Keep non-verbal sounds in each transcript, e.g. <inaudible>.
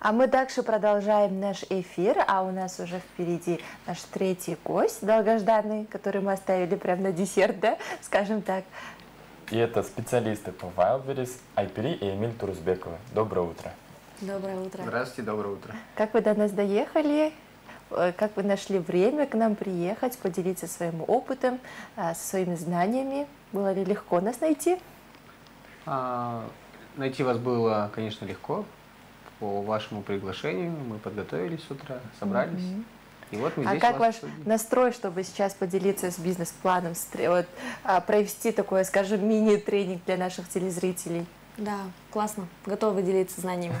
А мы дальше продолжаем наш эфир, а у нас уже впереди наш третий гость, долгожданный, который мы оставили прямо на десерт, да, скажем так. И это специалисты по Wildberries Айпери и Эмиль Турузбековы. Доброе утро. Доброе утро. Здравствуйте, доброе утро. Как вы до нас доехали? Э, как вы нашли время к нам приехать, поделиться своим опытом, э, своими знаниями? Было ли легко нас найти? А, найти вас было, конечно, легко. По вашему приглашению мы подготовились с утра, собрались. Mm-hmm. И вот мы а как ваш настрой, чтобы сейчас поделиться с бизнес-планом, вот, а, провести такое, скажем, мини-тренинг для наших телезрителей? Да, классно. Готовы делиться знаниями.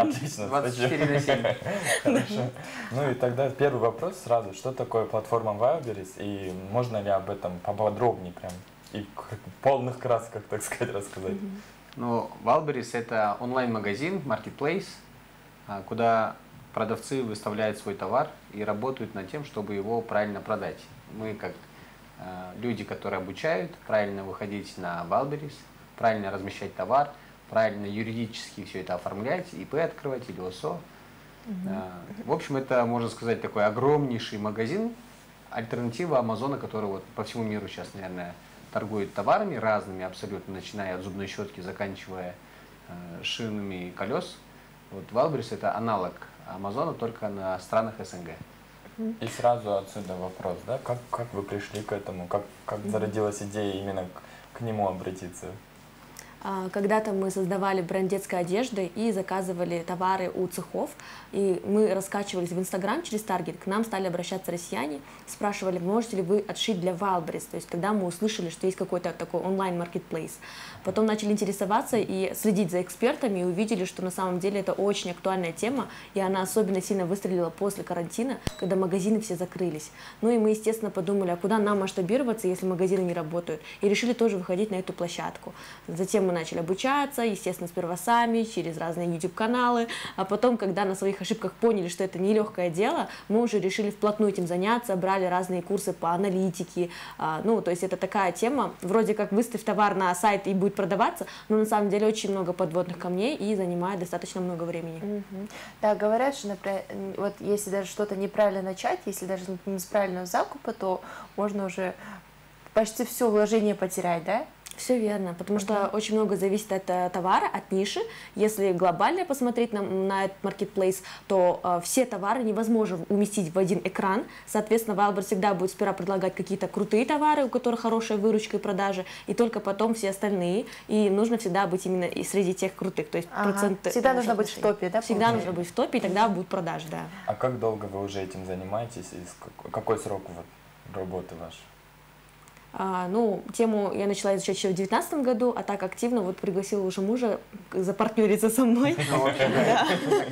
Отлично. 24 на 7. Хорошо. Ну и тогда первый вопрос сразу. Что такое платформа Wildberries и можно ли об этом поподробнее прям и в полных красках, так сказать, рассказать? Ну, Wildberries это онлайн-магазин, marketplace, а, куда продавцы выставляют свой товар и работают над тем, чтобы его правильно продать. Мы как э, люди, которые обучают правильно выходить на Wildberries, правильно размещать товар, правильно юридически все это оформлять, ИП открывать или ОСО. Угу. В общем, это, можно сказать, такой огромнейший магазин, альтернатива Амазона, который вот по всему миру сейчас, наверное, торгует товарами разными абсолютно, начиная от зубной щетки, заканчивая э, шинами и колес. Вот Валбрис это аналог Амазона только на странах СНГ. И сразу отсюда вопрос, да, как, как вы пришли к этому, как, как зародилась идея именно к, к нему обратиться? А, когда-то мы создавали бренд детской одежды и заказывали товары у цехов, и мы раскачивались в Инстаграм через Таргет. К нам стали обращаться россияне, спрашивали, можете ли вы отшить для Wildberries. То есть тогда мы услышали, что есть какой-то такой онлайн-маркетплейс. Потом начали интересоваться и следить за экспертами, и увидели, что на самом деле это очень актуальная тема, и она особенно сильно выстрелила после карантина, когда магазины все закрылись. Ну и мы, естественно, подумали, а куда нам масштабироваться, если магазины не работают, и решили тоже выходить на эту площадку. Затем мы начали обучаться, естественно, сперва сами, через разные YouTube-каналы, а потом, когда на своих ошибках поняли, что это нелегкое дело, мы уже решили вплотную этим заняться, брали разные курсы по аналитике, а, ну, то есть это такая тема, вроде как выставь товар на сайт и будет продаваться, но на самом деле очень много подводных камней и занимает достаточно много времени. Угу. Да, говорят, что например, вот если даже что-то неправильно начать, если даже не с правильного закупа, то можно уже почти все вложение потерять, да? Все верно, потому что очень много зависит от uh, товара, от ниши. Если глобально посмотреть на, на этот marketplace, то uh, все товары невозможно уместить в один экран. Соответственно, Wildberries всегда будет сперва предлагать какие-то крутые товары, у которых хорошая выручка и продажи, и только потом все остальные. И нужно всегда быть именно и среди тех крутых. То есть ага. процент Всегда нужно быть в топе, да? Всегда нужно быть в топе, и тогда будут продажи, да. А как долго вы уже этим занимаетесь? И какой срок вот работы ваш? А, ну, тему я начала изучать еще в 2019 году, а так активно вот пригласила уже мужа запартнериться со мной. <laughs> Ну,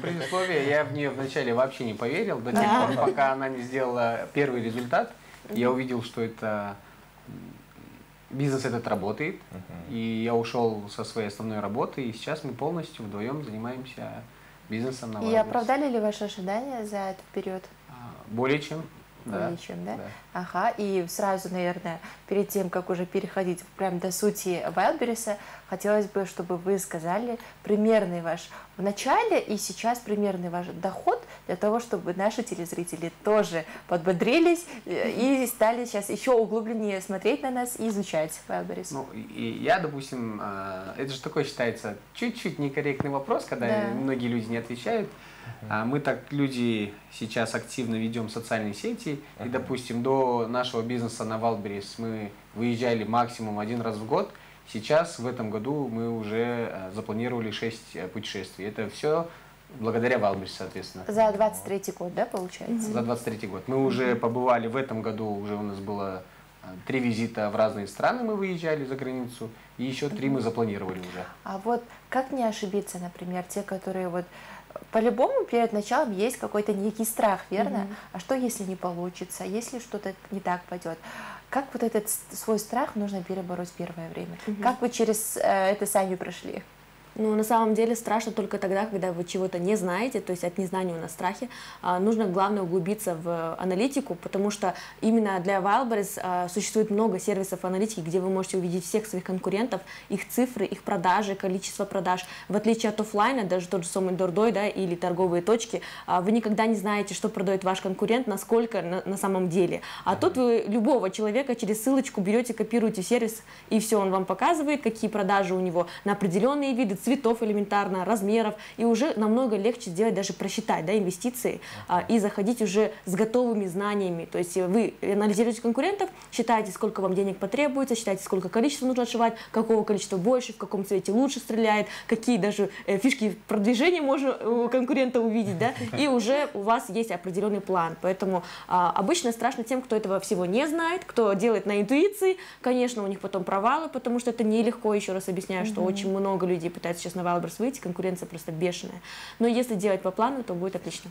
предисловие, я в нее вначале вообще не поверил, до тех пор, пока она не сделала первый результат. Я увидел, что это бизнес этот работает, и я ушел со своей основной работы, и сейчас мы полностью вдвоем занимаемся бизнесом на И оправдали ли ваши ожидания за этот период? А, более чем да, чем, да? да? Ага, и сразу, наверное, перед тем, как уже переходить прям до сути Wildberries, хотелось бы, чтобы вы сказали примерный ваш в начале и сейчас примерный ваш доход для того, чтобы наши телезрители тоже подбодрились э, и стали сейчас еще углубленнее смотреть на нас и изучать Wildberries. Ну, и я, допустим, э, это же такой считается чуть-чуть некорректный вопрос, когда да. многие люди не отвечают. А мы так, люди, сейчас активно ведем социальные сети, uh-huh. и, допустим, до нашего бизнеса на Валберис мы выезжали максимум один раз в год. Сейчас, в этом году, мы уже э, запланировали 6 э, путешествий. Это все благодаря Валберис, соответственно. За 23 год, да, получается? За 23 год. Мы уже побывали в этом году, уже у нас было э, три визита в разные страны мы выезжали за границу, и еще три мы запланировали уже. А вот как не ошибиться, например, те, которые вот по-любому перед началом есть какой-то некий страх, верно? Mm-hmm. А что, если не получится, если что-то не так пойдет? Как вот этот свой страх нужно перебороть первое время? Mm-hmm. Как вы через э, это сами прошли? Ну, на самом деле страшно только тогда, когда вы чего-то не знаете, то есть от незнания у нас страхи. А, нужно, главное, углубиться в аналитику, потому что именно для Wildberries а, существует много сервисов аналитики, где вы можете увидеть всех своих конкурентов, их цифры, их продажи, количество продаж. В отличие от офлайна, даже тот же самый Дордой да, или торговые точки, а, вы никогда не знаете, что продает ваш конкурент, насколько на, на самом деле. А тут вы любого человека через ссылочку берете, копируете сервис, и все, он вам показывает, какие продажи у него на определенные виды, цветов элементарно, размеров, и уже намного легче сделать, даже просчитать да, инвестиции а, и заходить уже с готовыми знаниями. То есть вы анализируете конкурентов, считаете, сколько вам денег потребуется, считаете, сколько количества нужно отшивать, какого количества больше, в каком цвете лучше стреляет, какие даже э, фишки продвижения можно у конкурента увидеть, да, и уже у вас есть определенный план. Поэтому а, обычно страшно тем, кто этого всего не знает, кто делает на интуиции, конечно, у них потом провалы, потому что это нелегко, еще раз объясняю, mm -hmm. что очень много людей пытаются сейчас на Вайлберс выйти, конкуренция просто бешеная. Но если делать по плану, то будет отлично.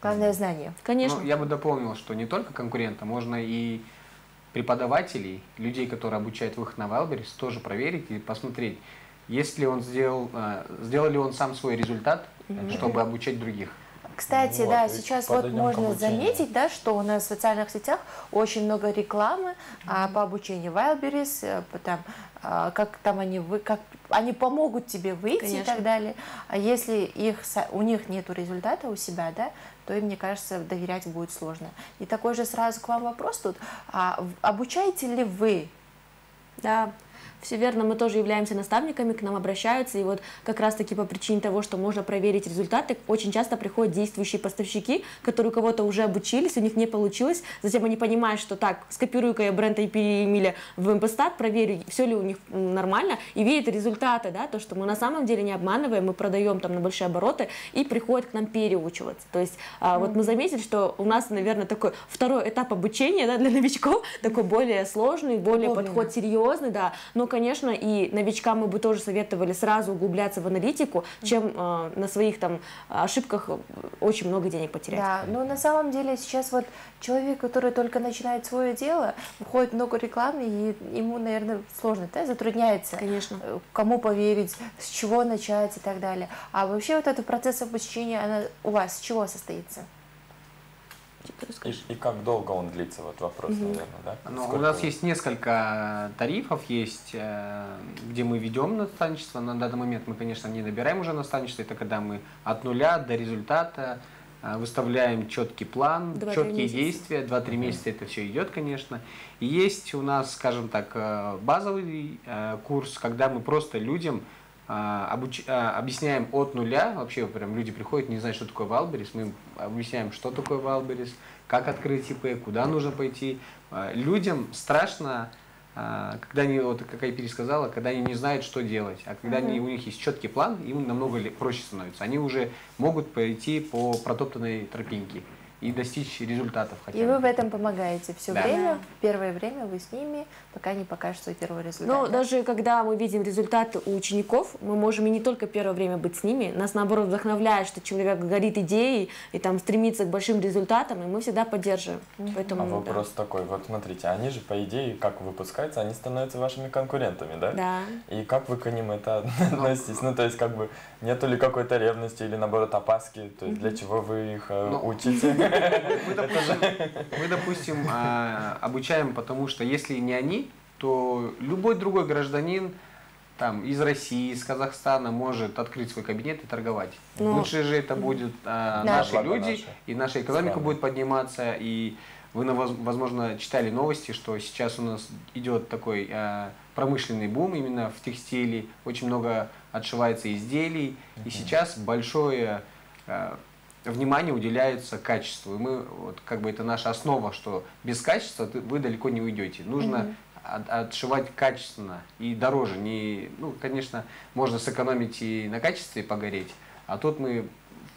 Главное знание. Конечно. Ну, я бы дополнил, что не только конкурента, можно и преподавателей, людей, которые обучают выход на Wildberries, тоже проверить и посмотреть, есть ли он сделал, э, сделал ли он сам свой результат, mm-hmm. чтобы обучать других. Кстати, вот, да, сейчас вот можно заметить, да, что у нас в социальных сетях очень много рекламы mm-hmm. а, по обучению Wildberries, э, там, а, как там они, вы, как они помогут тебе выйти Конечно. и так далее. А если их, у них нет результата у себя, да, то им, мне кажется, доверять будет сложно. И такой же сразу к вам вопрос тут. А обучаете ли вы? Да, все верно, мы тоже являемся наставниками, к нам обращаются, и вот как раз-таки по причине того, что можно проверить результаты, очень часто приходят действующие поставщики, которые у кого-то уже обучились, у них не получилось, затем они понимают, что так, скопирую-ка я бренд IP Эмиля в МПСтат, проверю, все ли у них нормально, и видят результаты, да, то, что мы на самом деле не обманываем, мы продаем там на большие обороты, и приходят к нам переучиваться. То есть mm. вот мы заметили, что у нас, наверное, такой второй этап обучения да, для новичков, такой более сложный, более подход серьезный, да, но конечно, и новичкам мы бы тоже советовали сразу углубляться в аналитику, чем э, на своих там ошибках очень много денег потерять. Да, но на самом деле сейчас вот человек, который только начинает свое дело, выходит много рекламы, и ему, наверное, сложно, да, затрудняется. Конечно. Э, кому поверить, с чего начать и так далее. А вообще вот этот процесс обучения, она у вас с чего состоится? И, и как долго он длится, вот вопрос, угу. наверное, да? Ну, у нас есть несколько тарифов, есть, э, где мы ведем наставничество. На данный момент мы, конечно, не набираем уже наставничество, это когда мы от нуля до результата э, выставляем четкий план, четкие месяца. действия, 2-3 месяца это все идет, конечно. И есть у нас, скажем так, э, базовый курс, когда мы просто людям обуч... объясняем от нуля, вообще прям люди приходят, не знают, что такое Wildberries, мы объясняем, что такое Wildberries, как открыть ИП, куда нужно пойти. А, людям страшно, а, когда они, вот как я пересказала, когда они не знают, что делать. А когда они, у них есть четкий план, им намного проще становится. Они уже могут пойти по протоптанной тропинке и достичь результатов. Хотя и вы в этом помогаете все да. время, первое время вы с ними, пока не покажут свой первый результат. Ну, да? даже когда мы видим результаты у учеников, мы можем и не только первое время быть с ними, нас наоборот вдохновляет, что человек горит идеей и там стремится к большим результатам, и мы всегда поддерживаем. Поэтому, а вопрос да. такой, вот смотрите, они же по идее, как выпускаются, они становятся вашими конкурентами, да? Да. И как вы к ним это <laughs> относитесь? Ну, то есть, как бы, нету ли какой-то ревности или, наоборот, опаски? То есть, для чего вы их э, ну, учите? <laughs> Мы, допустим, мы, допустим а, обучаем, потому что если не они, то любой другой гражданин там, из России, из Казахстана может открыть свой кабинет и торговать. Ну, Лучше же это будет а, да. наши люди, наши. и наша экономика Страны. будет подниматься. И вы, возможно, читали новости, что сейчас у нас идет такой а, промышленный бум именно в текстиле. Очень много отшивается изделий. И сейчас большое внимание уделяется качеству. И мы, вот, как бы это наша основа, что без качества вы далеко не уйдете. Нужно mm от, отшивать качественно и дороже. Не, ну, конечно, можно сэкономить и на качестве погореть, а тут мы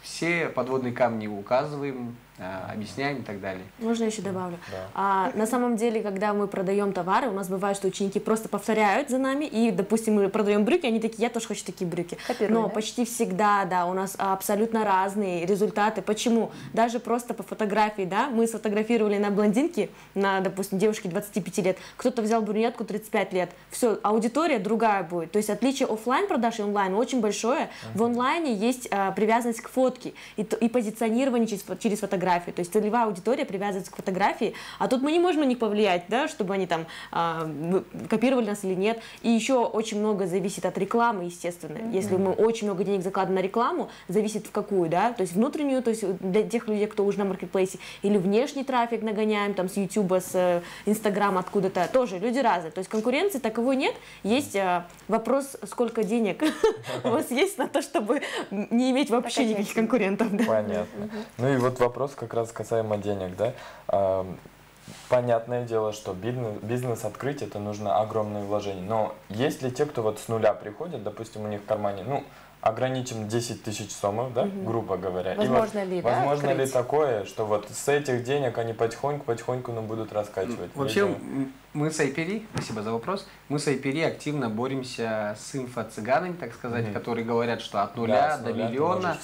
все подводные камни указываем, объясняем и так далее. Можно еще добавлю? Да. А, на самом деле, когда мы продаем товары, у нас бывает, что ученики просто повторяют за нами, и, допустим, мы продаем брюки, они такие, я тоже хочу такие брюки. Копируй, Но да? почти всегда, да, у нас абсолютно разные результаты. Почему? Даже просто по фотографии, да, мы сфотографировали на блондинке, на, допустим, девушке 25 лет, кто-то взял брюнетку 35 лет, все, аудитория другая будет. То есть отличие офлайн продаж и онлайн очень большое. Uh-huh. В онлайне есть а, привязанность к фотке и, и позиционирование через, через фотографию фотографию. То есть целевая аудитория привязывается к фотографии, а тут мы не можем на них повлиять, да, чтобы они там э, копировали нас или нет. И еще очень много зависит от рекламы, естественно. Mm-hmm. Если мы очень много денег закладываем на рекламу, зависит в какую, да, то есть внутреннюю, то есть для тех людей, кто уже на маркетплейсе, или внешний трафик нагоняем, там, с YouTube, с Инстаграма, откуда-то, тоже люди разные. То есть конкуренции таковой нет. Есть э, вопрос, сколько денег <laughs> у вас есть на то, чтобы не иметь вообще никаких конкурентов. Понятно. Ну и вот вопрос вопрос как раз касаемо денег, да. Понятное дело, что бизнес, бизнес открыть это нужно огромное вложение. Но есть ли те, кто вот с нуля приходит, допустим, у них в кармане, ну, ограничим 10 тысяч сомов, да, угу. грубо говоря. Возможно и вот, ли, Возможно да, ли такое, что вот с этих денег они потихоньку-потихоньку ну, будут раскачивать? Вообще, видео? мы с IPRI, спасибо за вопрос, мы с IPRI активно боремся с инфо-цыганами, так сказать, угу. которые говорят, что от нуля да, до нуля миллиона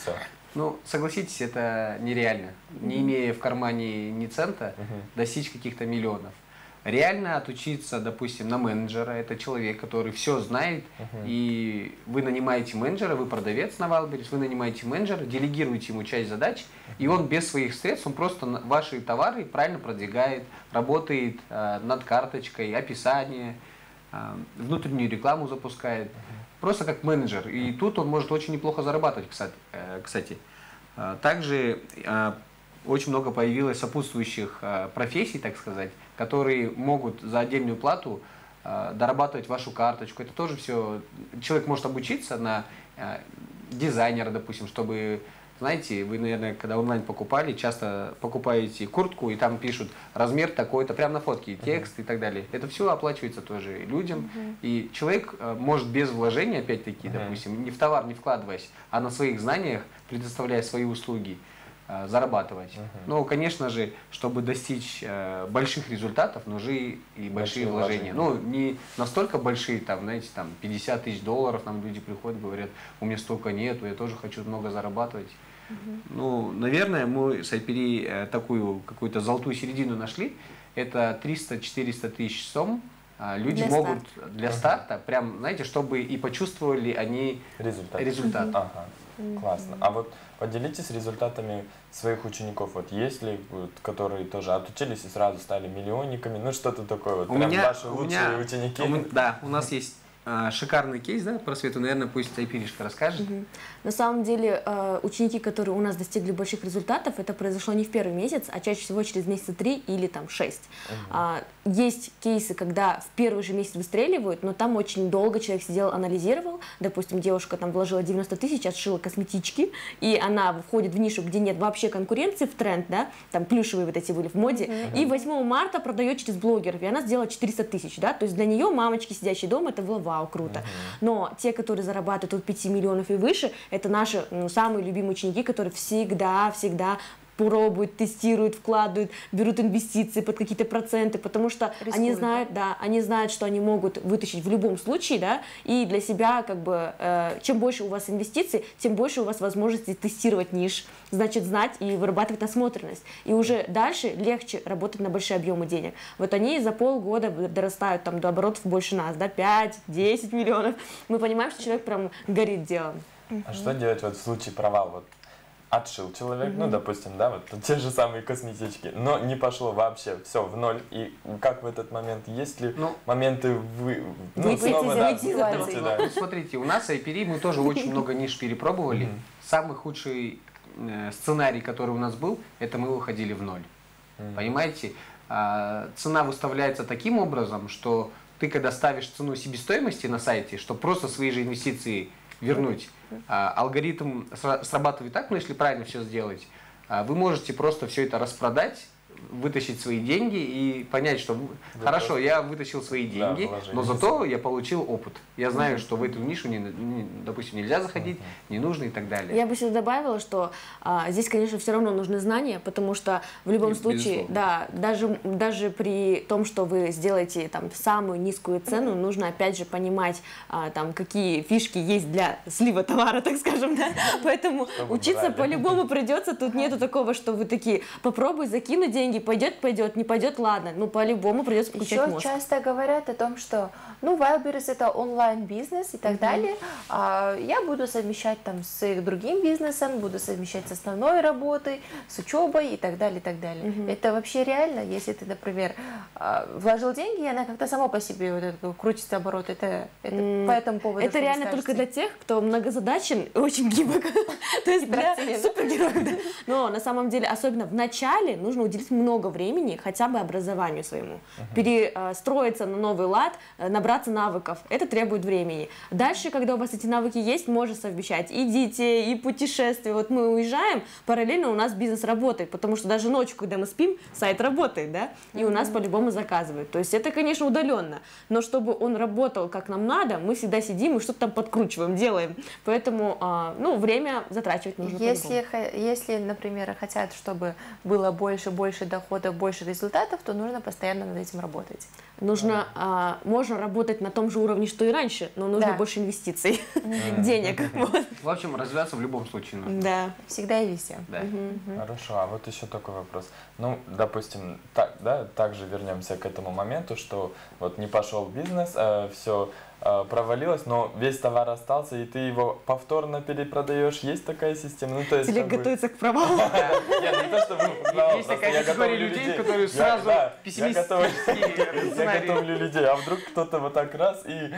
ну, согласитесь, это нереально. Не имея в кармане ни цента, достичь каких-то миллионов. Реально отучиться, допустим, на менеджера, это человек, который все знает, и вы нанимаете менеджера, вы продавец на Валберис, вы нанимаете менеджера, делегируете ему часть задач, и он без своих средств, он просто ваши товары правильно продвигает, работает э, над карточкой, описание, э, внутреннюю рекламу запускает просто как менеджер. И тут он может очень неплохо зарабатывать, кстати. Э, а, также а, очень много появилось сопутствующих а, профессий, так сказать, которые могут за отдельную плату дорабатывать вашу карточку. Это тоже все... Человек может обучиться на дизайнера, допустим, чтобы знаете, вы, наверное, когда онлайн покупали, часто покупаете куртку, и там пишут размер такой-то, прямо на фотке, текст uh-huh. и так далее. Это все оплачивается тоже людям. Uh-huh. И человек э, может без вложения, опять-таки, uh-huh. допустим, не в товар не вкладываясь, а на своих знаниях, предоставляя свои услуги, э, зарабатывать. Uh-huh. Но, конечно же, чтобы достичь э, больших результатов, нужны и большие, большие вложения. вложения. Ну, не настолько большие, там, знаете, там 50 тысяч долларов нам люди приходят, говорят, у меня столько нету, я тоже хочу много зарабатывать. Ну, наверное, мы с IPRI э, такую какую-то золотую середину нашли. Это 300-400 тысяч сом. А, люди для могут старта. для старта, прям, знаете, чтобы и почувствовали они результат. результат. Ага. Классно. А вот поделитесь результатами своих учеников. Вот есть ли, вот, которые тоже отучились и сразу стали миллионниками, ну что-то такое. Вот, у прям меня, ваши лучшие меня, ученики. У, да, у нас есть шикарный кейс, да, про Свету, наверное, пусть Айпиришка расскажет. Угу. На самом деле, а, ученики, которые у нас достигли больших результатов, это произошло не в первый месяц, а чаще всего через месяца три или там шесть. Угу. Есть кейсы, когда в первый же месяц выстреливают, но там очень долго человек сидел, анализировал. Допустим, девушка там вложила 90 тысяч, отшила косметички, и она входит в нишу, где нет вообще конкуренции в тренд, да, там плюшевые вот эти были в моде, угу. и 8 марта продает через блогеров, и она сделала 400 тысяч, да, то есть для нее мамочки, сидящие дома, это было вау, круто. Но те, которые зарабатывают от 5 миллионов и выше, это наши ну, самые любимые ученики, которые всегда, всегда пробуют, тестируют, вкладывают, берут инвестиции под какие-то проценты, потому что Рискуют. они знают, да, они знают, что они могут вытащить в любом случае, да, и для себя как бы э, чем больше у вас инвестиций, тем больше у вас возможности тестировать ниш, значит знать и вырабатывать насмотренность, и уже дальше легче работать на большие объемы денег. Вот они за полгода дорастают там до оборотов больше нас, да, 5-10 миллионов. Мы понимаем, что человек прям горит делом. А что делать вот в случае провала? Вот отшил человек, mm-hmm. ну, допустим, да, вот те же самые косметички, но не пошло вообще, все, в ноль. И как в этот момент, есть ли ну, моменты вы, ну, выйти, снова, да, выйти, да. Ну, смотрите, у нас IPRI мы тоже очень много ниш перепробовали. Mm-hmm. Самый худший э, сценарий, который у нас был, это мы выходили в ноль. Mm-hmm. Понимаете? А, цена выставляется таким образом, что ты, когда ставишь цену себестоимости на сайте, что просто свои же инвестиции вернуть, а, алгоритм срабатывает так, но если правильно все сделать, а, вы можете просто все это распродать вытащить свои деньги и понять, что Вы хорошо, просто... я вытащил свои деньги, да, но зато я получил опыт. Я знаю, что в эту нишу, не, не, допустим, нельзя заходить, не нужно и так далее. Я бы сюда добавила, что а, здесь, конечно, все равно нужны знания, потому что в любом и, случае, безусловно. да, даже, даже при том, что вы сделаете там самую низкую цену, нужно опять же понимать, а, там, какие фишки есть для слива товара, <laughs> так скажем, да, поэтому учиться по-любому придется, тут нету <laughs> такого, что вы такие, попробуй закинуть деньги, пойдет, пойдет, не пойдет, ладно, ну по-любому придется включать Еще мозг. часто говорят о том, что, ну, Wildberries это онлайн-бизнес и так mm-hmm. далее, а я буду совмещать там с их другим бизнесом, буду совмещать с основной работой, с учебой и так далее, и так далее. Mm-hmm. Это вообще реально, если ты, например, а, вложил деньги, и она как-то сама по себе вот это, крутится оборот, это, это mm. по этому поводу. Это реально только для тех, кто многозадачен и очень гибок. <laughs> То есть для супергероев. Но на самом деле, особенно в начале, нужно уделить много времени хотя бы образованию своему. Перестроиться на новый лад, э, набраться навыков. Это требует времени. Дальше, когда у вас эти навыки есть, можно совмещать и детей, и путешествия. Вот мы уезжаем, параллельно у нас бизнес работает, потому что даже ночью, когда мы спим, сайт работает, да, и у нас по-любому заказывают. То есть это, конечно, удаленно, но чтобы он работал как нам надо, мы всегда сидим и что-то там подкручиваем, делаем. Поэтому, а, ну, время затрачивать нужно если, если, например, хотят, чтобы было больше, больше дохода, больше результатов, то нужно постоянно над этим работать. Нужно, а, можно работать на том же уровне, что и раньше, но нужно да. больше инвестиций, <laughs> денег. В общем, развиваться в любом случае нужно. Да. Всегда и везде. Хорошо, а вот еще такой вопрос. Ну, допустим, так, да, также вернемся к этому моменту, что вот не пошел бизнес, а все Э, провалилась, но весь товар остался, и ты его повторно перепродаешь. Есть такая система? Ну, то есть, Или готовится к <laughs> провалу? Нет, не то, чтобы Есть такая категория людей, которые сразу пессимистически <laughs> Я готовлю людей, а вдруг кто-то вот так раз и...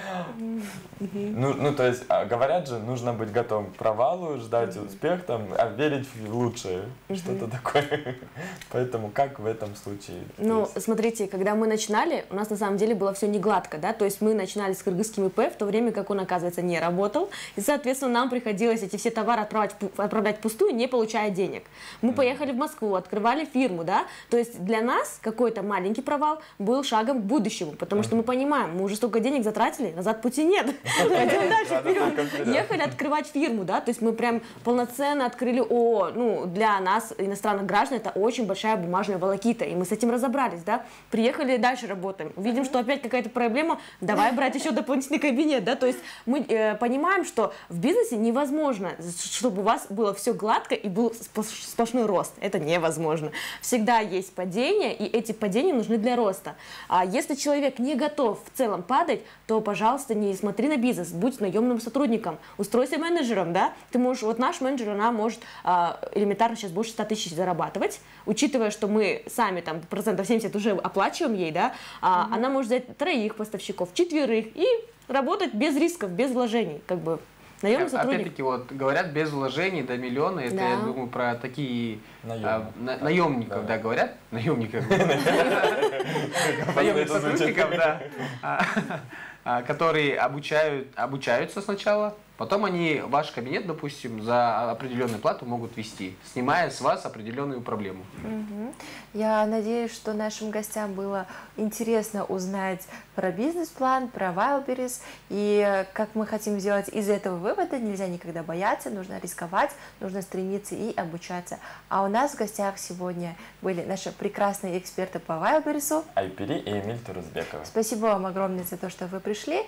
Ну, ну, то есть, а, говорят же, нужно быть готовым к провалу, ждать успех, там, а верить в лучшее, что-то такое. <laughs> Поэтому как в этом случае? Ну, смотрите, когда мы начинали, у нас на самом деле было все не гладко, да, то есть мы начинали с Кыргызского русским ИП, в то время как он, оказывается, не работал. И, соответственно, нам приходилось эти все товары отправлять, отправлять пустую, не получая денег. Мы поехали в Москву, открывали фирму, да, то есть для нас какой-то маленький провал был шагом к будущему, потому что мы понимаем, мы уже столько денег затратили, назад пути нет. <laughs> <laughs> Пойдем дальше вперед. Ехали открывать фирму, да, то есть мы прям полноценно открыли ООО. Ну, для нас, иностранных граждан, это очень большая бумажная волокита, и мы с этим разобрались, да. Приехали дальше работаем. Видим, что опять какая-то проблема, давай брать еще дополнительные дополнительный кабинет, да, то есть мы э, понимаем, что в бизнесе невозможно, чтобы у вас было все гладко и был сплошной рост, это невозможно. Всегда есть падения, и эти падения нужны для роста. А если человек не готов в целом падать, то, пожалуйста, не смотри на бизнес, будь наемным сотрудником, устройся менеджером, да, ты можешь, вот наш менеджер, она может а, элементарно сейчас больше 100 тысяч зарабатывать, учитывая, что мы сами там процентов 70 уже оплачиваем ей, да, а, mm-hmm. она может взять троих поставщиков, четверых и работать без рисков, без вложений, как бы наемный а, сотрудник. Опять-таки, вот говорят, без вложений до миллиона, это, да. я думаю, про такие а, на, наемников, да. да, говорят, наемников, <laughs> наемных сотрудников, да, а, а, которые обучают, обучаются сначала, Потом они ваш кабинет, допустим, за определенную плату могут вести, снимая с вас определенную проблему. Угу. Я надеюсь, что нашим гостям было интересно узнать про бизнес-план, про Wildberries и как мы хотим сделать из этого вывода. Нельзя никогда бояться, нужно рисковать, нужно стремиться и обучаться. А у нас в гостях сегодня были наши прекрасные эксперты по Wildberries. Айпери и Эмиль Турузбекова. Спасибо вам огромное за то, что вы пришли.